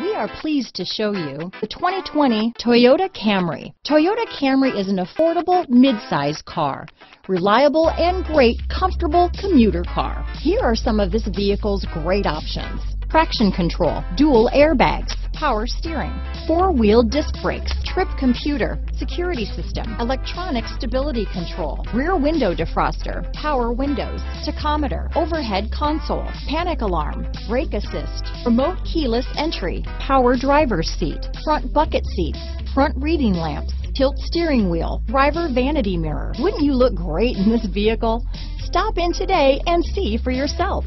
We are pleased to show you the 2020 Toyota Camry. Toyota Camry is an affordable midsize car, reliable and great comfortable commuter car. Here are some of this vehicle's great options. Traction control, dual airbags, power steering, four-wheel disc brakes, trip computer, security system, electronic stability control, rear window defroster, power windows, tachometer, overhead console, panic alarm, brake assist, remote keyless entry, power driver's seat, front bucket seats, front reading lamps, tilt steering wheel, driver vanity mirror. Wouldn't you look great in this vehicle? Stop in today and see for yourself.